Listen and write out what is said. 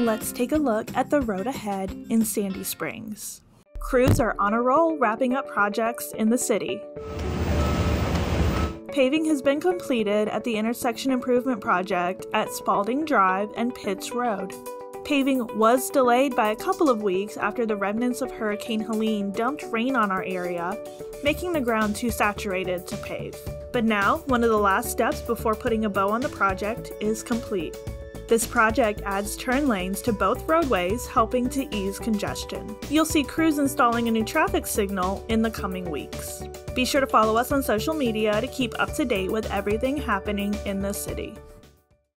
Let's take a look at the road ahead in Sandy Springs. Crews are on a roll wrapping up projects in the city. Paving has been completed at the intersection improvement project at Spalding Drive and Pitts Road. Paving was delayed by a couple of weeks after the remnants of Hurricane Helene dumped rain on our area, making the ground too saturated to pave. But now, one of the last steps before putting a bow on the project is complete. This project adds turn lanes to both roadways, helping to ease congestion. You'll see crews installing a new traffic signal in the coming weeks. Be sure to follow us on social media to keep up to date with everything happening in the city.